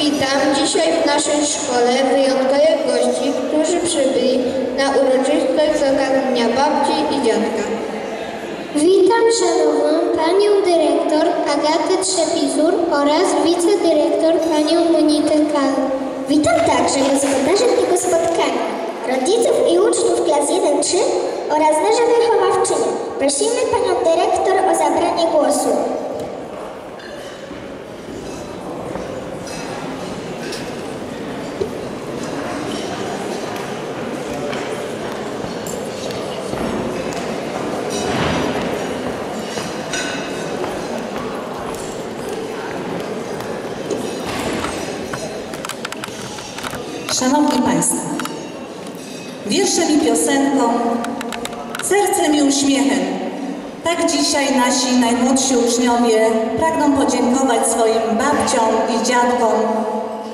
Witam dzisiaj w naszej szkole wyjątkowych gości, którzy przybyli na uroczystość z okazji Dnia Babci i Dziadka. Witam szanowną panią dyrektor Agatę Trzepizur oraz wicedyrektor panią Monikę Kal. Witam także gospodarzy tego spotkania, rodziców i uczniów klas 1-3 oraz nasze wychowawczynie. Prosimy panią dyrektor o zabranie głosu. Szanowni Państwo, wierszem i piosenką, sercem i uśmiechem, tak dzisiaj nasi najmłodsi uczniowie pragną podziękować swoim babciom i dziadkom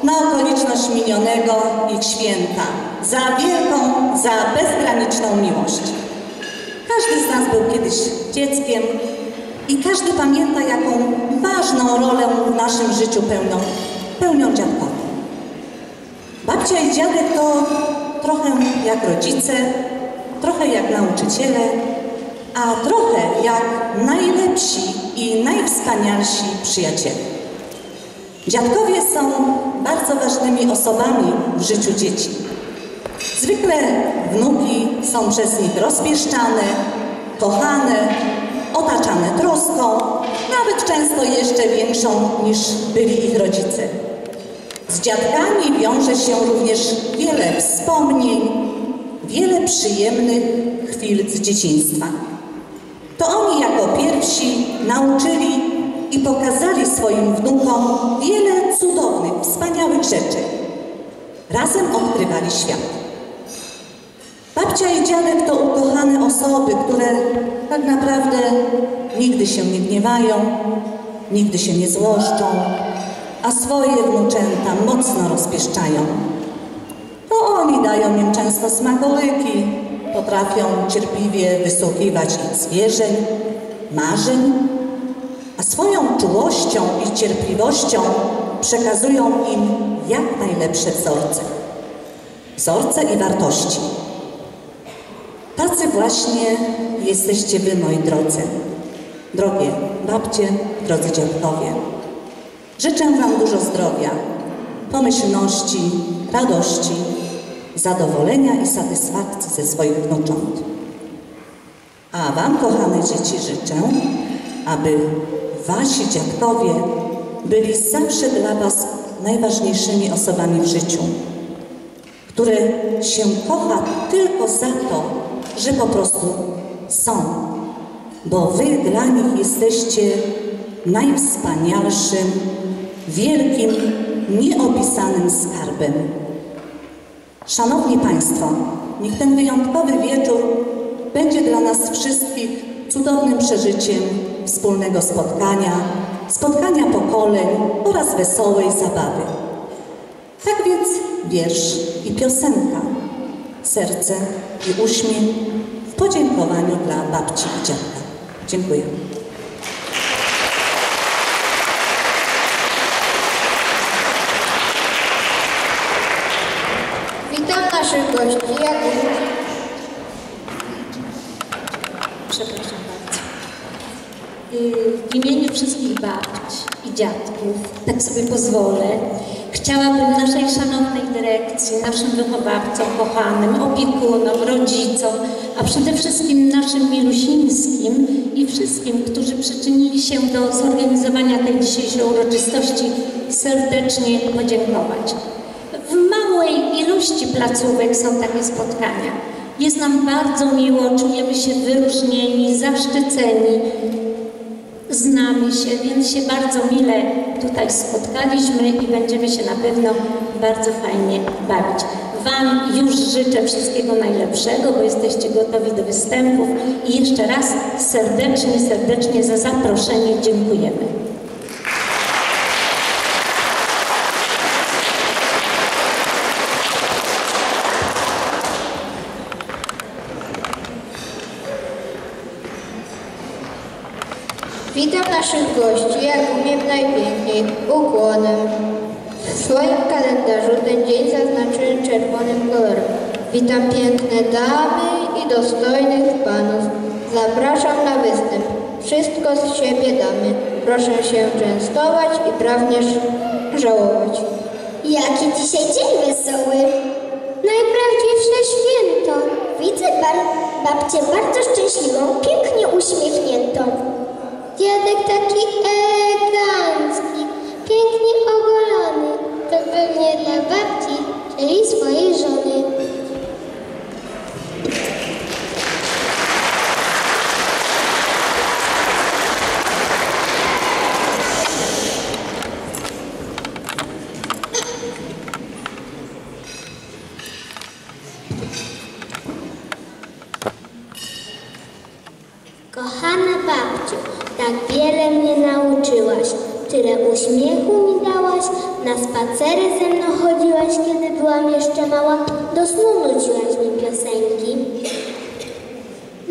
na okoliczność minionego ich święta, za wielką, za bezgraniczną miłość. Każdy z nas był kiedyś dzieckiem i każdy pamięta, jaką ważną rolę w naszym życiu pełnią, pełnią dziadkowie. Babcia i dziadek to trochę jak rodzice, trochę jak nauczyciele, a trochę jak najlepsi i najwspanialsi przyjaciele. Dziadkowie są bardzo ważnymi osobami w życiu dzieci. Zwykle wnuki są przez nich rozpieszczane, kochane, otaczane troską, nawet często jeszcze większą niż byli ich rodzice. Z dziadkami wiąże się również wiele wspomnień, wiele przyjemnych chwil z dzieciństwa. To oni jako pierwsi nauczyli i pokazali swoim wnukom wiele cudownych, wspaniałych rzeczy. Razem odkrywali świat. Babcia i dziadek to ukochane osoby, które tak naprawdę nigdy się nie gniewają, nigdy się nie złoszczą, a swoje wnuczęta mocno rozpieszczają. To oni dają im często smakołyki, potrafią cierpliwie wysłuchiwać ich zwierzeń, marzeń, a swoją czułością i cierpliwością przekazują im jak najlepsze wzorce. Wzorce i wartości. Tacy właśnie jesteście wy, moi drodzy. Drogie babcie, drodzy dziadkowie. Życzę Wam dużo zdrowia, pomyślności, radości, zadowolenia i satysfakcji ze swoich wnucząt. A Wam, kochane dzieci, życzę, aby Wasi dziadkowie byli zawsze dla Was najważniejszymi osobami w życiu, które się kocha tylko za to, że po prostu są, bo Wy dla nich jesteście najwspanialszym, wielkim, nieopisanym skarbem. Szanowni Państwo, niech ten wyjątkowy wieczór będzie dla nas wszystkich cudownym przeżyciem wspólnego spotkania, spotkania pokoleń oraz wesołej zabawy. Tak więc wiersz i piosenka, serce i uśmiech w podziękowaniu dla babci i dziadka. Dziękuję. Przepraszam bardzo. Y, W imieniu wszystkich babci i dziadków, tak sobie pozwolę, chciałabym naszej szanownej dyrekcji, naszym wychowawcom, kochanym, opiekunom, rodzicom, a przede wszystkim naszym milusińskim i wszystkim, którzy przyczynili się do zorganizowania tej dzisiejszej uroczystości, serdecznie podziękować. W małej ilości placówek są takie spotkania. Jest nam bardzo miło, czujemy się wyróżnieni, zaszczyceni, znamy się, więc się bardzo mile tutaj spotkaliśmy i będziemy się na pewno bardzo fajnie bawić. Wam już życzę wszystkiego najlepszego, bo jesteście gotowi do występów i jeszcze raz serdecznie, serdecznie za zaproszenie dziękujemy. Witam naszych gości, jak umiem najpiękniej, ukłonem. W swoim kalendarzu ten dzień zaznaczyłem czerwonym kolorem. Witam piękne damy i dostojnych panów. Zapraszam na występ. Wszystko z siebie damy. Proszę się częstować i prawnie żałować. Jaki dzisiaj dzień wesoły. Najprawdziwsze święto. Widzę babcię bardzo szczęśliwą, pięknie uśmiechniętą. Dziadek taki elegancki, pięknie ogolony. To pewnie dla babci, czyli swojej żony. Kochana babciu, tak wiele mnie nauczyłaś. Tyle uśmiechu mi dałaś, na spacery ze mną chodziłaś, kiedy byłam jeszcze mała. Do snu nuciłaś mi piosenki.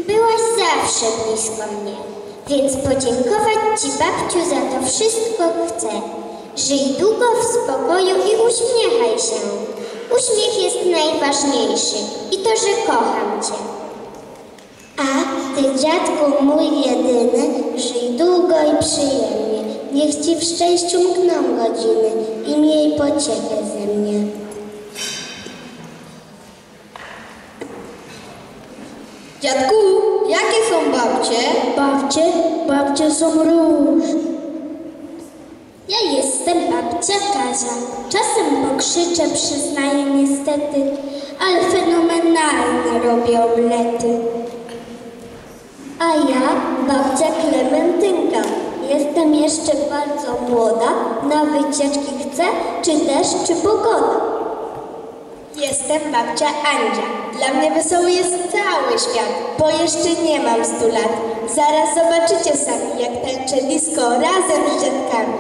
Byłaś zawsze blisko mnie, więc podziękować Ci babciu za to wszystko chcę. Żyj długo w spokoju i uśmiechaj się. Uśmiech jest najważniejszy i to, że kocham Cię. A ty, dziadku mój jedyny, żyj długo i przyjemnie. Niech ci w szczęściu mkną godziny i miej pociechę ze mnie. Dziadku, jakie są babcie? Babcie, babcie są różne. Ja jestem babcia Kazia. Czasem pokrzyczę, przyznaję niestety, ale fenomenalne robię omlety. A ja babcia Klementynka. Jestem jeszcze bardzo młoda, na wycieczki chcę, czy deszcz, czy pogoda. Jestem babcia Andzia. Dla mnie wesoły jest cały świat, bo jeszcze nie mam stu lat. Zaraz zobaczycie sami, jak tańczę disco razem z dziadkami.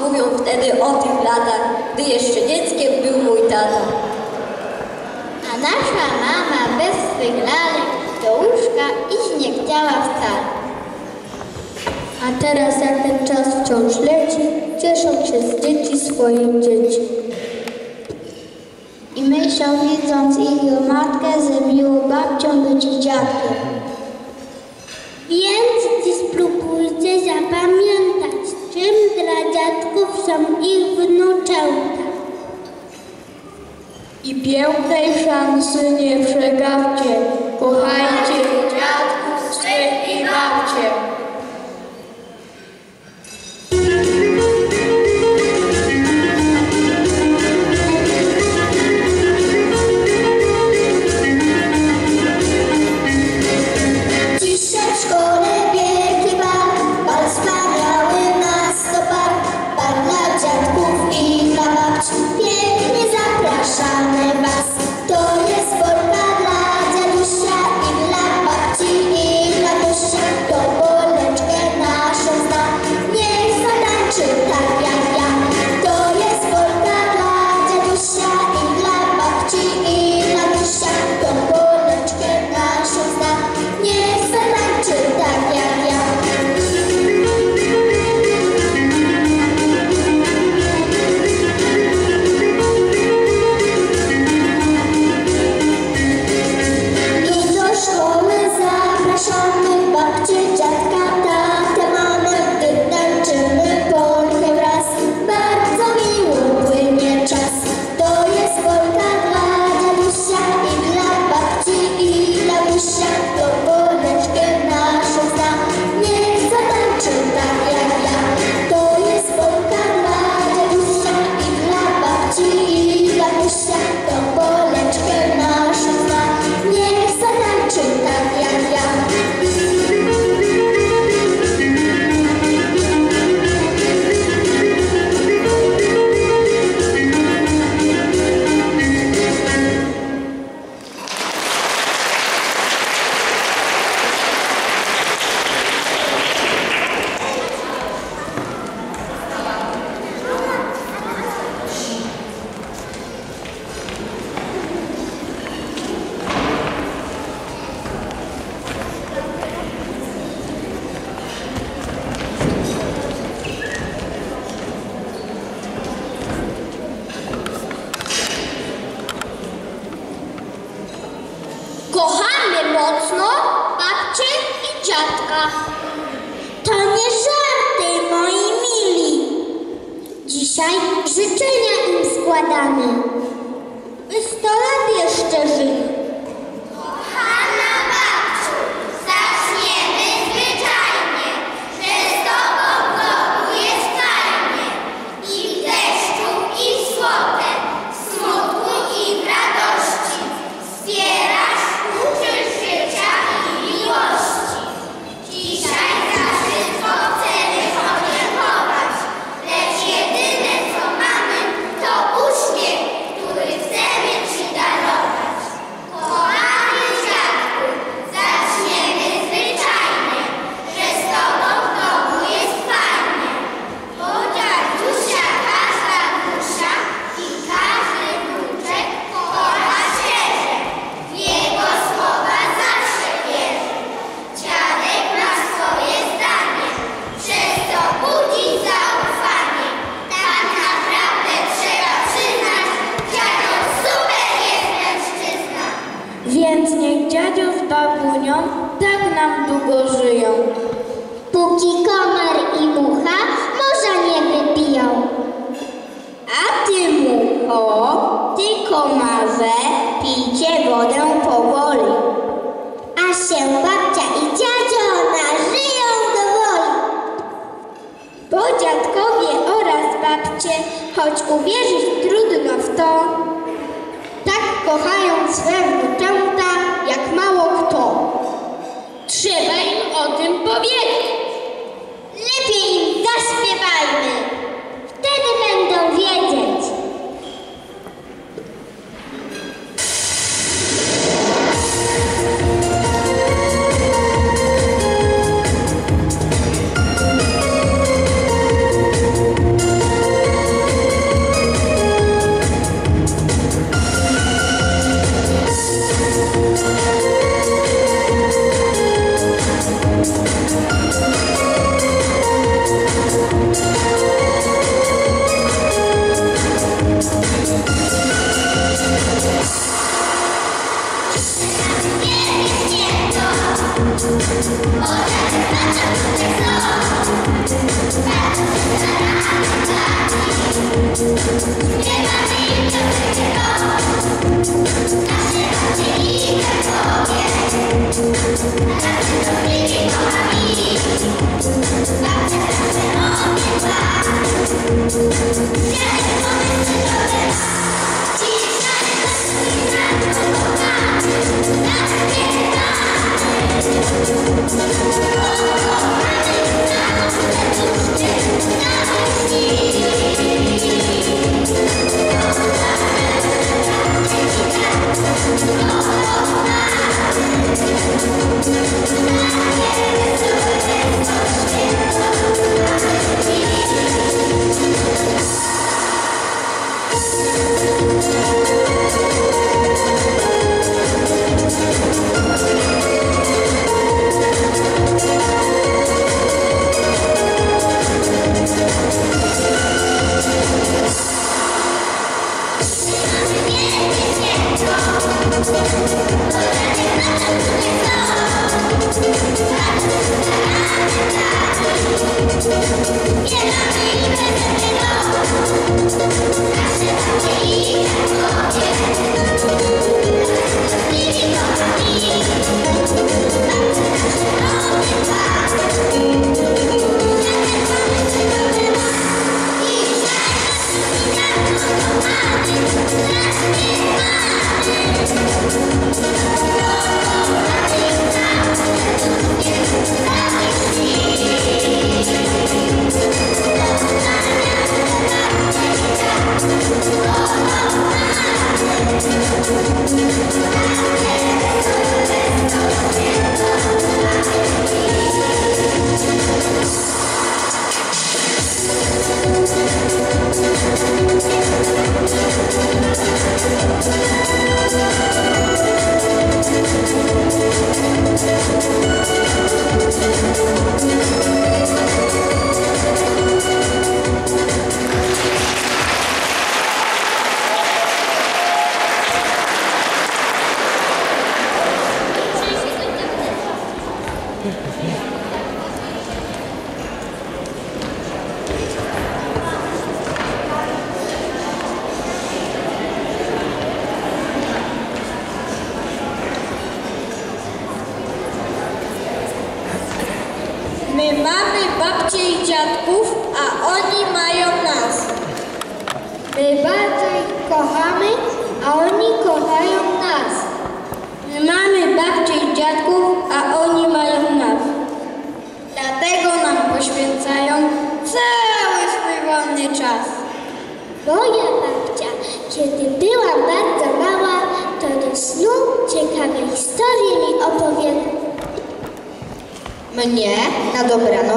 Mówią wtedy o tych latach, gdy jeszcze dzieckiem był mój tata. A nasza mama bez swych lalek do łóżka iść nie chciała wcale. A teraz jak ten czas wciąż leci, cieszą się z dzieci swoich dzieci. I myślał, widząc ich matkę, ze miłą babcią być ich dziadkiem. Więc dziś spróbujcie zapamiętać. Czym dla dziadków są ich wnuczęta? I pięknej szansy nie przegapcie, kochajcie dziadków swych i babcie.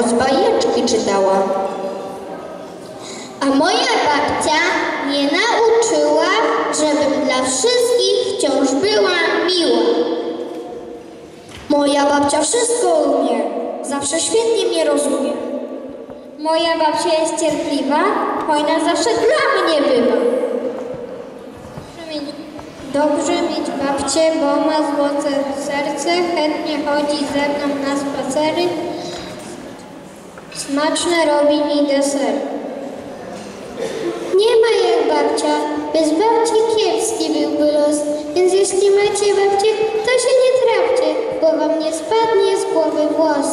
Dobranoc bajeczki czytała. A moja babcia mnie nauczyła, żebym dla wszystkich wciąż była miła. Moja babcia wszystko umie, zawsze świetnie mnie rozumie. Moja babcia jest cierpliwa, wojna zawsze dla mnie bywa. Dobrze mieć- Dobrze mieć babcię, bo ma złote serce, chętnie chodzi ze mną na spacery, smaczne robi mi deser. Nie ma jak babcia, bez babci kiepski byłby los, więc jeśli macie babcię, to się nie trafcie, bo wam nie spadnie z głowy włos.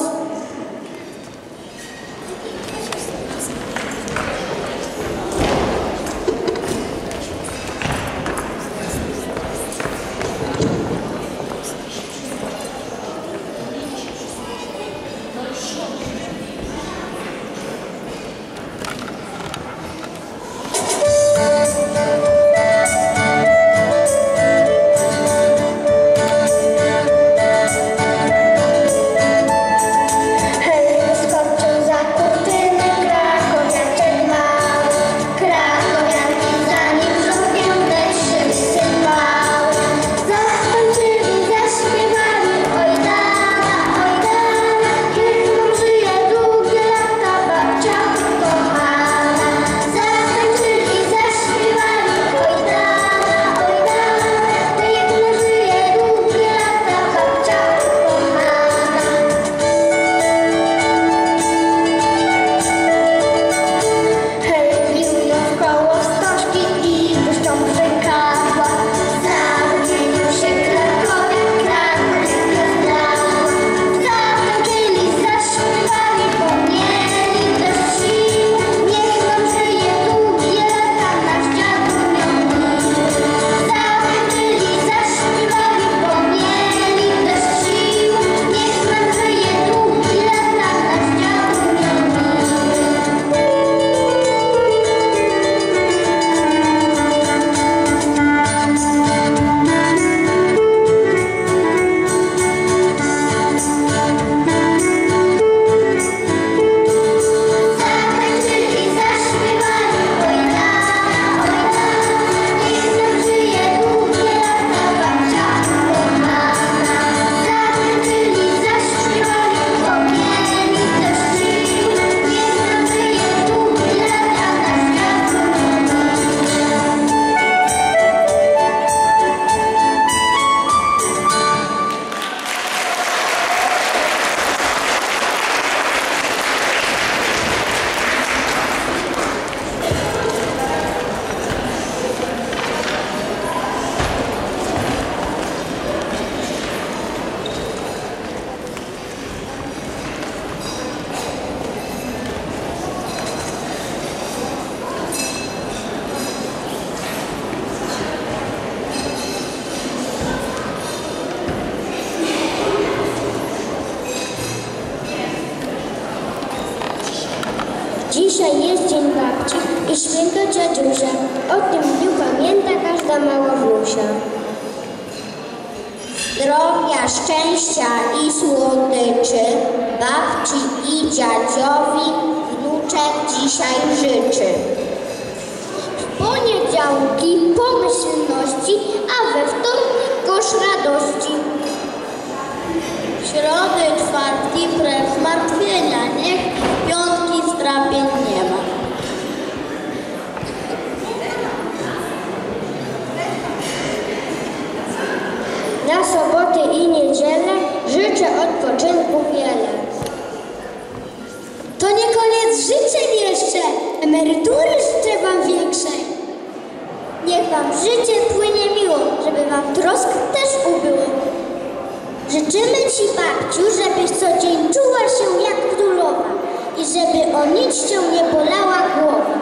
Nic cię nie bolała głowa.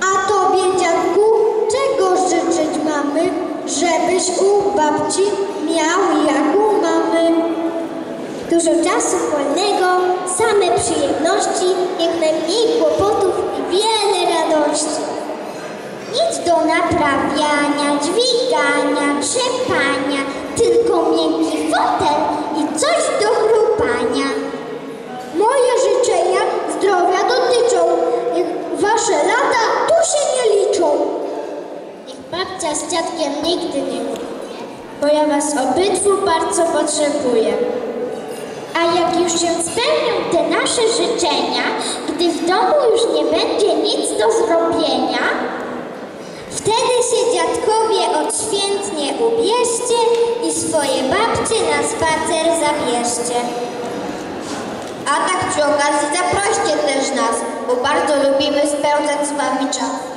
A tobie, dziadku, czego życzyć mamy, żebyś u babci miał jak u mamy? Dużo czasu wolnego, same przyjemności, jak najmniej kłopotów i wiele radości. Nic do naprawiania, dźwigania, trzepania, tylko miękki fotel i coś do wasze lata tu się nie liczą. Niech babcia z dziadkiem nigdy nie umrą, bo ja was obydwu bardzo potrzebuję. A jak już się spełnią te nasze życzenia, gdy w domu już nie będzie nic do zrobienia, wtedy się dziadkowie odświętnie ubierzcie i swoje babcie na spacer zabierzcie. A tak przy okazji zaproście też nas, bo bardzo lubimy spędzać z wami czas.